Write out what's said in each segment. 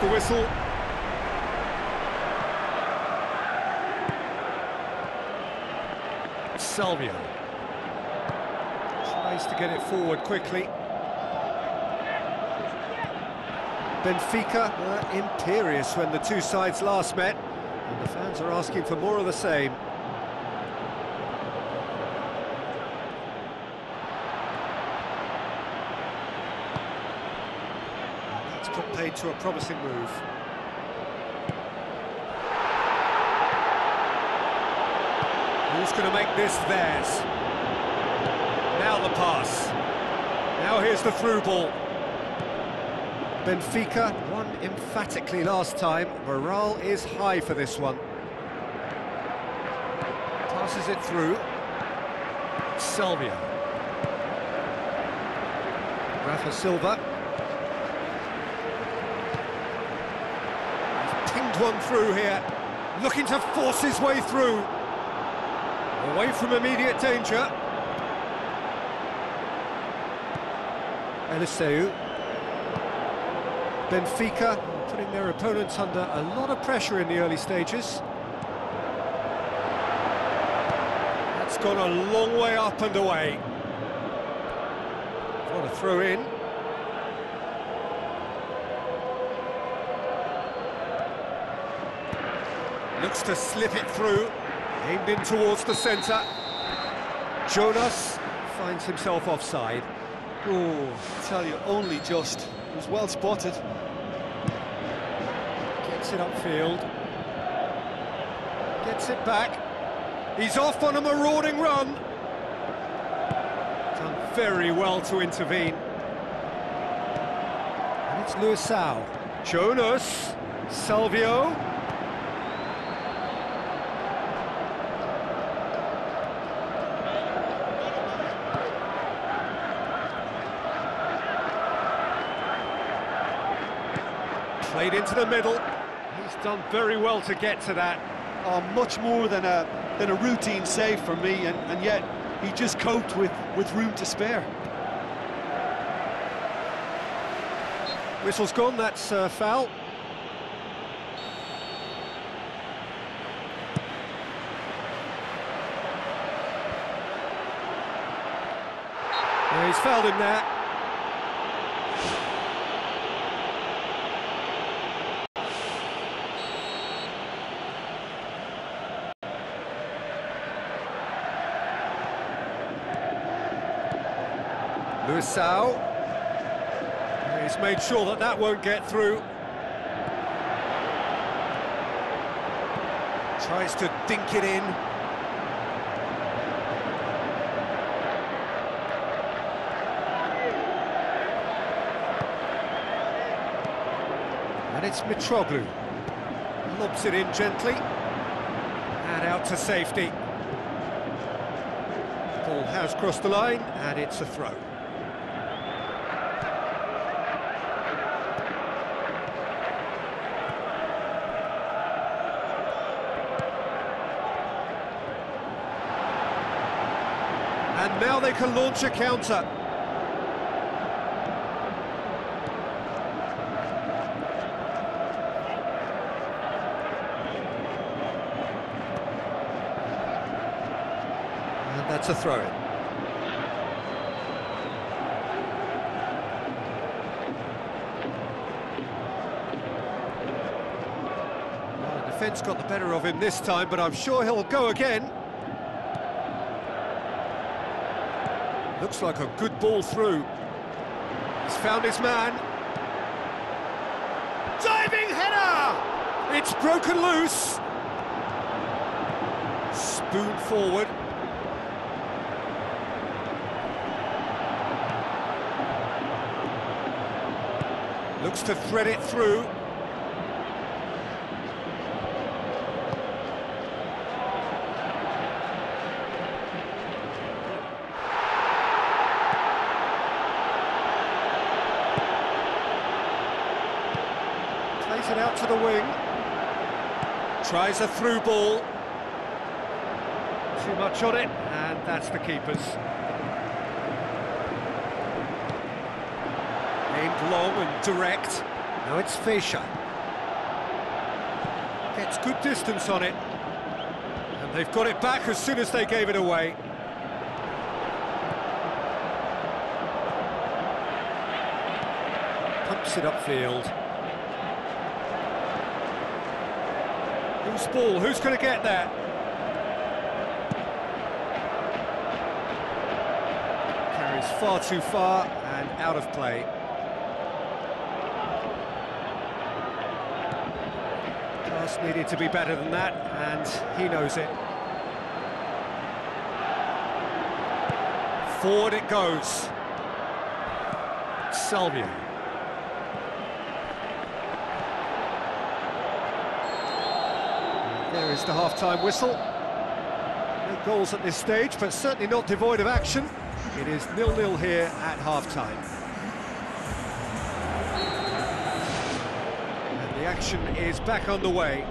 the whistle. Salvio. Tries to get it forward quickly. Benfica were imperious when the two sides last met, and the fans are asking for more of the same. That's paid to a promising move. Who's going to make this theirs? Now the pass. Now here's the through ball. Benfica won emphatically last time. Morale is high for this one. Passes it through. Salvio. Rafa Silva. He's pinged one through here. Looking to force his way through. Away from immediate danger. Eliseu. Benfica putting their opponents under a lot of pressure in the early stages. That's gone a long way up and away. What a throw in. Looks to slip it through. Aimed in towards the centre. Jonas finds himself offside. Oh, I tell you, only just. It was well spotted. Gets it upfield. Gets it back. He's off on a marauding run. Done very well to intervene. And it's Luisao. Jonas. Salvio. Played into the middle. He's done very well to get to that. Oh, much more than a than a routine save for me, and, and yet he just coped with, with room to spare. Whistle's gone, that's uh, foul. Yeah, he's fouled him there. Luisao. He's made sure that that won't get through. Tries to dink it in. And it's Mitroglou. Lobs it in gently. And out to safety. Ball has crossed the line, and it's a throw. And now they can launch a counter. And that's a throw-in. Defence got the better of him this time, but I'm sure he'll go again. Looks like a good ball through. He's found his man. Diving header! It's broken loose. Spoon forward. Looks to thread it through. It out to the wing. Tries a through ball. Too much on it, and that's the keeper's. Aimed long and direct. Now it's Fischer. Gets good distance on it. And they've got it back as soon as they gave it away. Pumps it upfield. Who's ball? Who's going to get that? Carries far too far and out of play. Pass needed to be better than that, and he knows it. Forward it goes. Salvio. There is the half-time whistle. No goals at this stage, but certainly not devoid of action. It is nil-nil here at half-time. And the action is back underway.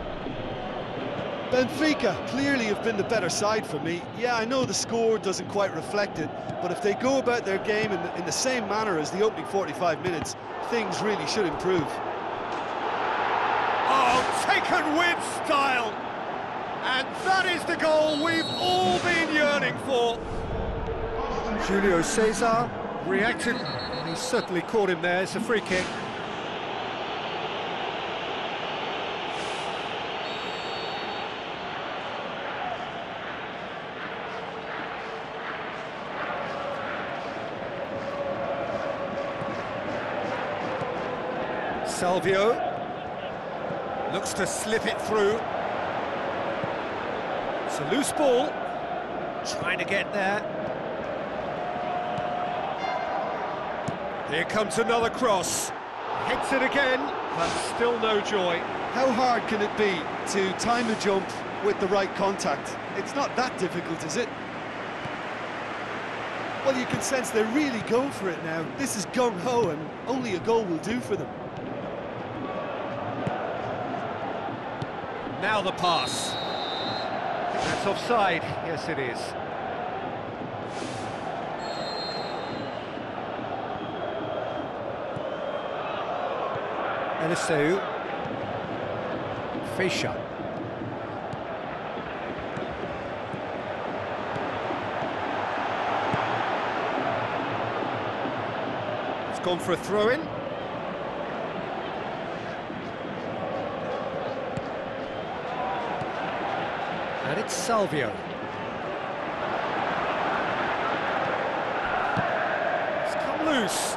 Benfica clearly have been the better side for me. Yeah, I know the score doesn't quite reflect it, but if they go about their game in the, in the same manner as the opening 45 minutes, things really should improve. Oh, taken with style! And that is the goal we've all been yearning for. Julio Cesar reacted. He certainly caught him there. It's a free kick. Salvio looks to slip it through. It's a loose ball, trying to get there. Here comes another cross. Hits it again, but still no joy. How hard can it be to time a jump with the right contact? It's not that difficult, is it? Well, you can sense they're really going for it now. This is gung-ho, and only a goal will do for them. Now the pass. That's offside. Yes, it is. Eliseu. Fischer. It's gone for a throw-in. It's Salvio. It's come loose.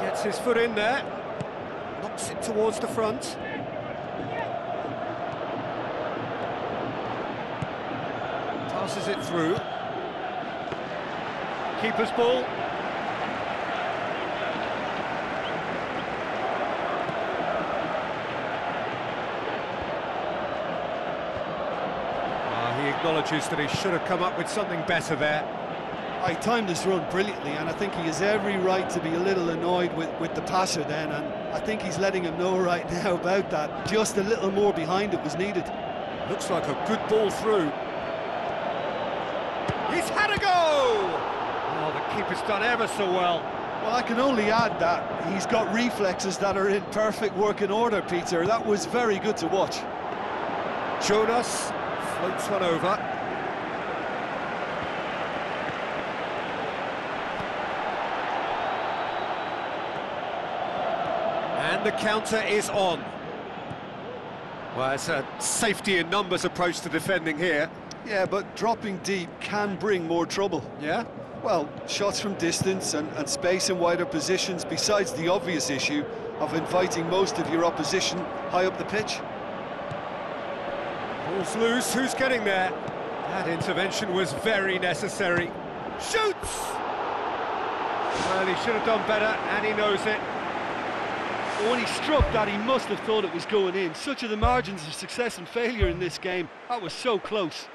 Gets his foot in there. Knocks it towards the front. Passes it through. Keeper's ball. Ah, he acknowledges that he should have come up with something better there. I timed this run brilliantly, and I think he has every right to be a little annoyed with, with the passer then, and I think he's letting him know right now about that. Just a little more behind it was needed. Looks like a good ball through. He's had a go! Oh, the keeper's done ever so well. Well, I can only add that he's got reflexes that are in perfect working order, Peter. That was very good to watch. Jonas floats one over. And the counter is on. Well, it's a safety in numbers approach to defending here. Yeah, but dropping deep can bring more trouble. Yeah? Well, shots from distance and, and space in wider positions, besides the obvious issue of inviting most of your opposition high up the pitch. Ball's loose, who's getting there? That intervention was very necessary. Shoots! Well, he should have done better, and he knows it. Oh, when he struck that, he must have thought it was going in. Such are the margins of success and failure in this game. That was so close.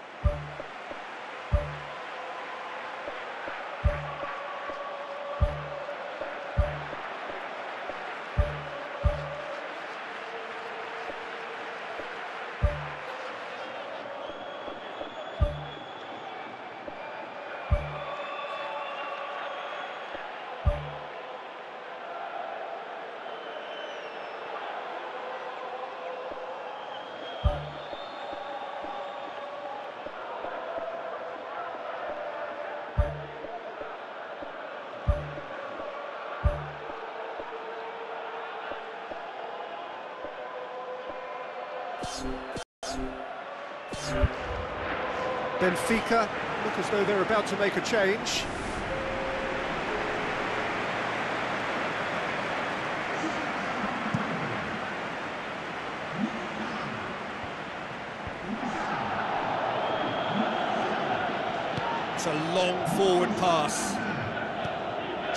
Benfica look as though they're about to make a change. It's a long forward pass.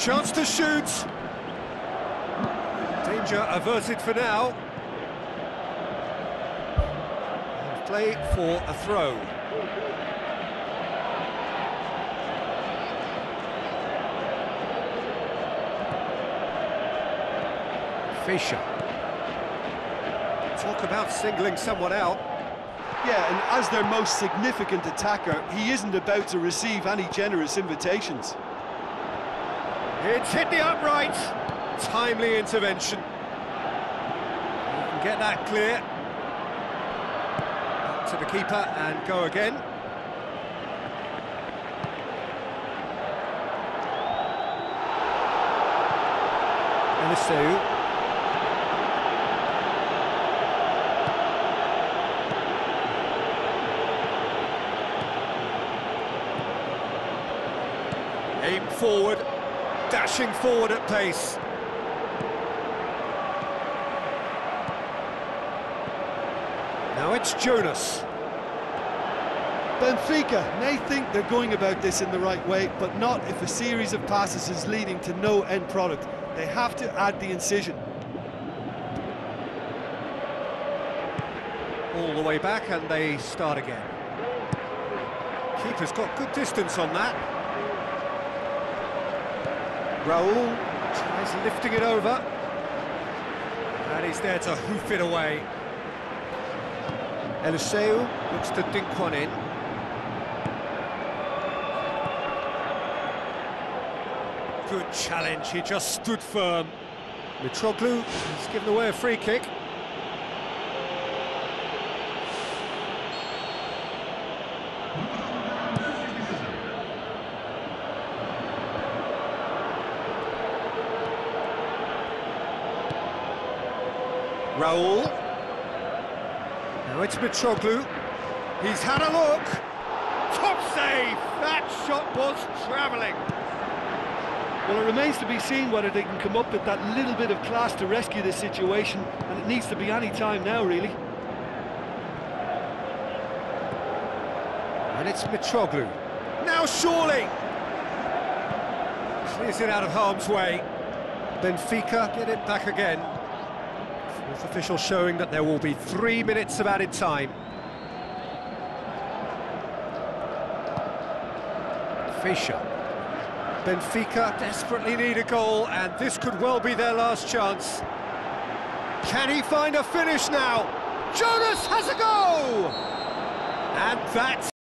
Chance to shoot. Danger averted for now. Play for a throw. Fischer. Talk about singling someone out. Yeah, and as their most significant attacker, he isn't about to receive any generous invitations. It's hit the upright. Timely intervention. You can get that clear. To the keeper and go again. Eliseu. Aim forward, dashing forward at pace. Jonas. Benfica may think they're going about this in the right way, but not if a series of passes is leading to no end product. They have to add the incision. All the way back and they start again. Keeper's got good distance on that. Raul tries lifting it over. And he's there to hoof it away. Eliseu looks to dink one in. Good challenge, he just stood firm. Mitroglou has given away a free kick. Raul. Now it's Mitroglou. He's had a look. Top save! That shot was travelling. Well, it remains to be seen whether they can come up with that little bit of class to rescue this situation, and it needs to be any time now, really. And it's Mitroglou. Now surely! Clears it out of harm's way. Benfica get it back again. Fourth official showing that there will be three minutes of added time. Fischer. Benfica desperately need a goal, and this could well be their last chance. Can he find a finish now? Jonas has a goal! And that